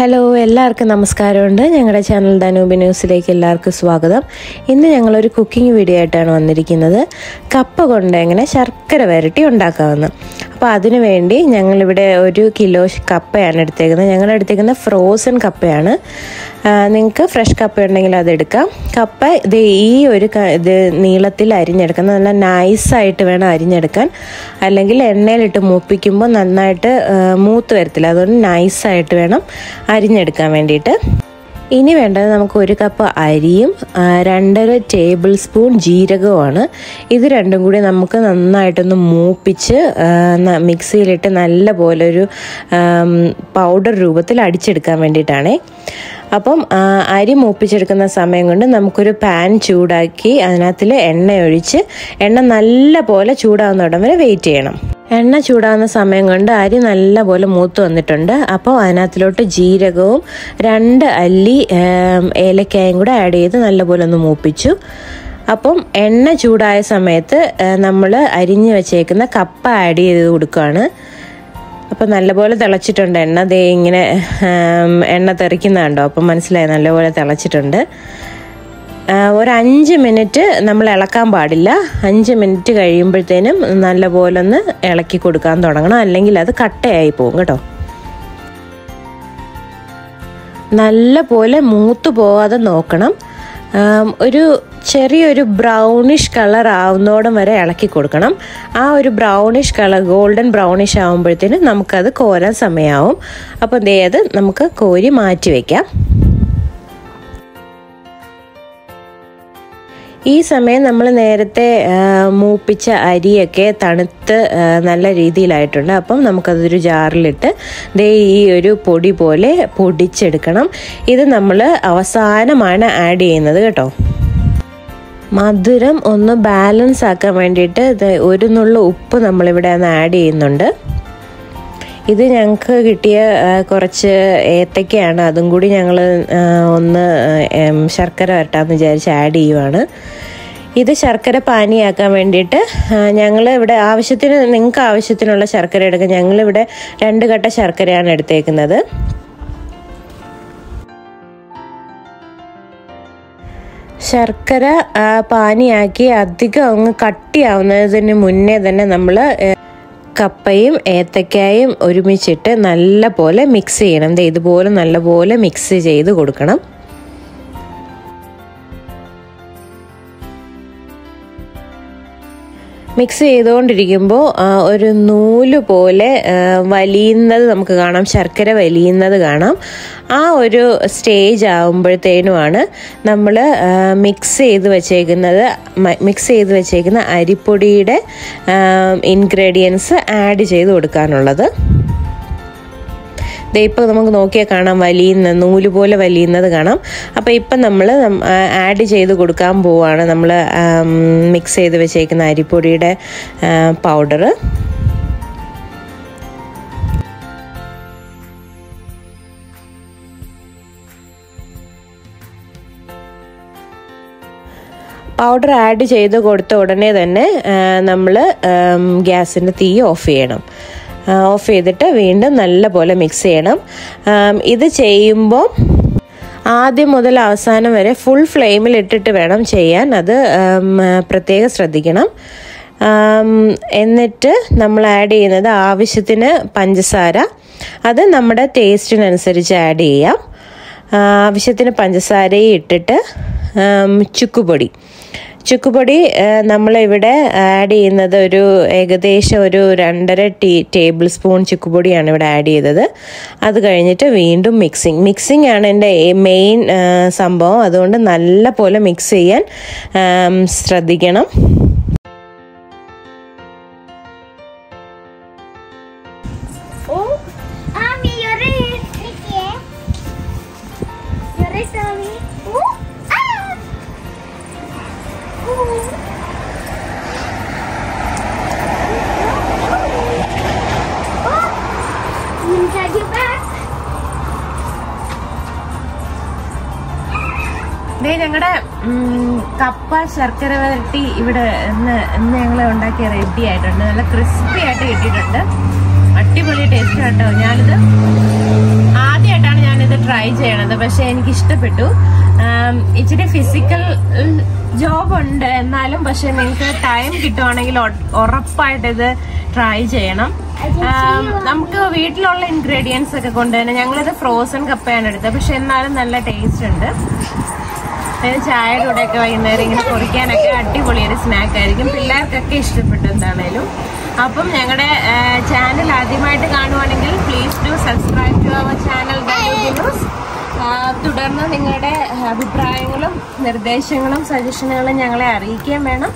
Hello എല്ലാവർക്കും നമസ്കാരമുണ്ട്. ഞങ്ങളുടെ ചാനൽ ധനൂബി ന്യൂസിലേക്ക് എല്ലാവർക്കും സ്വാഗതം. ഇന്ന് ഞങ്ങളൊരു കുക്കിംഗ് വീഡിയോ ആയിട്ടാണ് വന്നിരിക്കുന്നത്. കപ്പ കൊണ്ട് എങ്ങനെ ശർക്കര വരട്ടി ഉണ്ടാക്കാമെന്ന്. അപ്പോൾ അതിനു വേണ്ടി ഞങ്ങളിവിടെ ഒരു കിലോ കപ്പയാണ് എടുത്തേക്കുന്നത്. ഞങ്ങൾ എടുത്തേക്കുന്നത് ഫ്രോസൺ കപ്പയാണ്. നിങ്ങൾക്ക് ഫ്രഷ് കപ്പ ഉണ്ടെങ്കിൽ അതെടുക്കാം കപ്പ ഇത് ഈ ഒരു ഇത് നീളത്തിൽ അരിഞ്ഞെടുക്കണം നല്ല നൈസായിട്ട് വേണം അരിഞ്ഞെടുക്കാൻ. അല്ലെങ്കിൽ എണ്ണയിലിട്ട് മൂപ്പിക്കുമ്പോൾ നന്നായിട്ട് മൂത്ത് വരത്തില്ല. അതുകൊണ്ട് നൈസായിട്ട് വേണം അരിഞ്ഞെടുക്കാൻ വേണ്ടിയിട്ട്. ഇനി വേണ്ടത് നമുക്ക് ഒരു കപ്പ് അരിയും രണ്ടര ടേബിൾ സ്പൂൺ ജീരകവുമാണ്. ഇത് രണ്ടും കൂടി നമുക്ക് നന്നായിട്ടൊന്ന് മൂപ്പിച്ച് മിക്സിയിലിട്ട് നല്ല പോലെ ഒരു പൗഡർ രൂപത്തിൽ അടിച്ചെടുക്കാൻ വേണ്ടിയിട്ടാണേ. അപ്പം അരി മൂപ്പിച്ചെടുക്കുന്ന സമയം കൊണ്ട് നമുക്കൊരു പാൻ ചൂടാക്കി അതിനകത്തിൽ എണ്ണ ഒഴിച്ച് എണ്ണ നല്ല പോലെ ചൂടാവുന്നിടം വരെ വെയിറ്റ് ചെയ്യണം. എണ്ണ ചൂടാവുന്ന സമയം കൊണ്ട് അരി നല്ലപോലെ മൂത്ത് വന്നിട്ടുണ്ട്. അപ്പോൾ അതിനകത്തിലോട്ട് ജീരകവും രണ്ട് അല്ലി ഏലക്കായും കൂടെ ആഡ് ചെയ്ത് നല്ലപോലെ ഒന്ന് മൂപ്പിച്ചു. അപ്പം എണ്ണ ചൂടായ സമയത്ത് നമ്മൾ അരിഞ്ഞു വെച്ചേക്കുന്ന കപ്പ ആഡ് ചെയ്ത് കൊടുക്കുകയാണ്. അപ്പം നല്ലപോലെ തിളച്ചിട്ടുണ്ട് എണ്ണ. ദേ ഇങ്ങനെ എണ്ണ തെറിക്കുന്നുണ്ടോ? അപ്പം മനസ്സിലായി നല്ലപോലെ തിളച്ചിട്ടുണ്ട്. ഒരു അഞ്ച് മിനിറ്റ് നമ്മൾ ഇളക്കാൻ പാടില്ല. അഞ്ച് മിനിറ്റ് കഴിയുമ്പോഴത്തേനും നല്ലപോലെ ഒന്ന് ഇളക്കി കൊടുക്കാൻ തുടങ്ങണം. അല്ലെങ്കിൽ അത് കട്ടയായി പോകും കേട്ടോ. നല്ല പോലെ മൂത്ത് പോവാതെ നോക്കണം. ഒരു ചെറിയൊരു ബ്രൗണിഷ് കളർ ആവുന്നോടം വരെ ഇളക്കി കൊടുക്കണം. ആ ഒരു ബ്രൗണിഷ് കളർ ഗോൾഡൻ ബ്രൗണിഷ് ആകുമ്പോഴത്തേനും നമുക്കത് കോരാൻ സമയമാവും. അപ്പോൾ ദേ അത് നമുക്ക് കോരി മാറ്റി വയ്ക്കാം ഈ സമയം നമ്മൾ നേരത്തെ മൂപ്പിച്ച അരിയൊക്കെ തണുത്ത് നല്ല രീതിയിലായിട്ടുണ്ട്. അപ്പം നമുക്കതൊരു ജാറിലിട്ട് ദേ ഈ ഒരു പൊടി പോലെ പൊടിച്ചെടുക്കണം. ഇത് നമ്മൾ അവസാനമാണ് ആഡ് ചെയ്യുന്നത് കേട്ടോ. മധുരം ഒന്ന് ബാലൻസ് ആക്കാൻ വേണ്ടിയിട്ട് ഒരു നുള്ള ഉപ്പ് നമ്മളിവിടെ ഒന്ന് ആഡ് ചെയ്യുന്നുണ്ട്. ഇത് ഞങ്ങൾക്ക് കിട്ടിയ കുറച്ച് ഏത്തക്കയാണ്. അതും കൂടി ഞങ്ങൾ ഒന്ന് ശർക്കര വരട്ടാന്ന് വിചാരിച്ച് ആഡ് ചെയ്യുവാണ്. ഇത് ശർക്കര പാനിയാക്കാൻ വേണ്ടിയിട്ട് ഞങ്ങൾ ഇവിടെ ആവശ്യത്തിന് നിങ്ങൾക്ക് ആവശ്യത്തിനുള്ള ശർക്കര എടുക്കാം. ഞങ്ങളിവിടെ രണ്ട് കട്ട ശർക്കരയാണ് എടുത്തേക്കുന്നത്. ശർക്കര പാനിയാക്കി അധികം അങ്ങ് കട്ടിയാവുന്നതിന് മുന്നേ തന്നെ നമ്മൾ കപ്പയും ഏത്തക്കായും ഒരുമിച്ചിട്ട് നല്ല പോലെ മിക്സ് ചെയ്യണം ഇതുപോലെ നല്ല പോലെ മിക്സ് ചെയ്ത് കൊടുക്കണം. മിക്സ് ചെയ്തുകൊണ്ടിരിക്കുമ്പോൾ ഒരു നൂൽ പോലെ വലിയുന്നത് നമുക്ക് കാണാം. ശർക്കര വലിയുന്നത് കാണാം. ആ ഒരു സ്റ്റേജ് ആകുമ്പോഴത്തേനുമാണ് നമ്മൾ മിക്സ് ചെയ്ത് വെച്ചേക്കുന്നത് മിക്സ് ചെയ്ത് വെച്ചേക്കുന്ന അരിപ്പൊടിയുടെ ഇൻഗ്രീഡിയൻസ് ആഡ് ചെയ്ത് കൊടുക്കാനുള്ളത്. ദേ ഇപ്പോൾ നമുക്ക് നോക്കിയാൽ കാണാം വലിയുന്ന നൂൽ പോലെ വലിയുന്നത് കാണാം. അപ്പോൾ ഇപ്പം നമ്മൾ ആഡ് ചെയ്ത് കൊടുക്കാൻ പോവാണ്. നമ്മൾ മിക്സ് ചെയ്ത് വെച്ചേക്കുന്ന അരിപ്പൊടിയുടെ പൗഡർ പൗഡർ ആഡ് ചെയ്ത് കൊടുത്ത ഉടനെ തന്നെ നമ്മൾ ഗ്യാസിന്റെ തീ ഓഫ് ചെയ്യണം. ഓഫ് ചെയ്തിട്ട് വീണ്ടും നല്ലപോലെ മിക്സ് ചെയ്യണം. ഇത് ചെയ്യുമ്പോൾ ആദ്യം മുതൽ അവസാനം വരെ ഫുൾ ഫ്ലെയിമിൽ ഇട്ടിട്ട് വേണം ചെയ്യാൻ. അത് പ്രത്യേകം ശ്രദ്ധിക്കണം. എന്നിട്ട് നമ്മൾ ആഡ് ചെയ്യുന്നത് ആവശ്യത്തിന് പഞ്ചസാര. അത് നമ്മുടെ ടേസ്റ്റിനനുസരിച്ച് ആഡ് ചെയ്യാം. ആവശ്യത്തിന് പഞ്ചസാരയും ഇട്ടിട്ട് ചുക്കുപൊടി. ചുക്കുപൊടി നമ്മളിവിടെ ആഡ് ചെയ്യുന്നത് ഒരു ഏകദേശം ഒരു രണ്ടര ടീ ടേബിൾ സ്പൂൺ ചുക്കുപൊടിയാണ് ഇവിടെ ആഡ് ചെയ്തത് അത് കഴിഞ്ഞിട്ട് വീണ്ടും മിക്സിങ് മിക്സിങ് ആണ് എന്റെ മെയിൻ സംഭവം അതുകൊണ്ട് നല്ല പോലെ മിക്സ് ചെയ്യാൻ ശ്രദ്ധിക്കണം ഓ ആ it. You're it, Ami. Oh, ഞങ്ങളുടെ കപ്പ ശർക്കര വരട്ടി ഇവിടെ ഇന്ന് ഇന്ന് ഞങ്ങൾ ഉണ്ടാക്കിയ റെഡി ആയിട്ടുണ്ട്. നല്ല ക്രിസ്പി ആയിട്ട് കിട്ടിയിട്ടുണ്ട്. അടിപൊളി ടേസ്റ്റ് കേട്ടോ. ഞാനിത് ആദ്യമായിട്ടാണ് ഇത് ട്രൈ ചെയ്യണത്. പക്ഷെ എനിക്ക് ഇഷ്ടപ്പെട്ടു ഇച്ചിരി ഫിസിക്കൽ ജോബ് ഉണ്ട്. എന്നാലും പക്ഷെ നിങ്ങൾക്ക് ടൈം കിട്ടുവാണെങ്കിൽ ഉറപ്പായിട്ട് ഇത് ട്രൈ ചെയ്യണം. നമുക്ക് വീട്ടിലുള്ള ഇൻഗ്രീഡിയൻസ് ഒക്കെ കൊണ്ട് തന്നെ ഞങ്ങളിത് ഫ്രോസൺ കപ്പയാണ് എടുത്തത്. പക്ഷെ എന്നാലും നല്ല ടേസ്റ്റ് ഉണ്ട്. ചായ ചായയുടെ കൂടെ ഒക്കെ വൈകുന്നേരം ഇങ്ങനെ കുറിക്കാനൊക്കെ അടിപൊളി ഒരു സ്നാക്ക് ആയിരിക്കും. പിള്ളേർക്കൊക്കെ ഇഷ്ടപ്പെട്ടു എന്താണേലും. അപ്പം ഞങ്ങളുടെ ചാനൽ ആദ്യമായിട്ട് കാണുവാണെങ്കിൽ തുടർന്ന് നിങ്ങളുടെ അഭിപ്രായങ്ങളും നിർദ്ദേശങ്ങളും സജഷനുകളും ഞങ്ങളെ അറിയിക്കുകയും വേണം.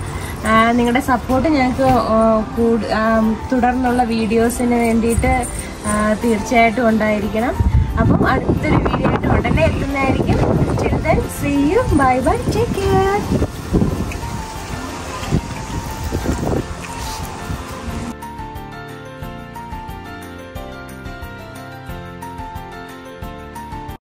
നിങ്ങളുടെ സപ്പോർട്ട് ഞങ്ങൾക്ക് തുടർന്നുള്ള വീഡിയോസിന് വേണ്ടിയിട്ട് തീർച്ചയായിട്ടും ഉണ്ടായിരിക്കണം. അപ്പം അടുത്തൊരു വീഡിയോ ആയിട്ട് ഉടനെ എത്തുന്നതായിരിക്കും. Children see you bye bye take care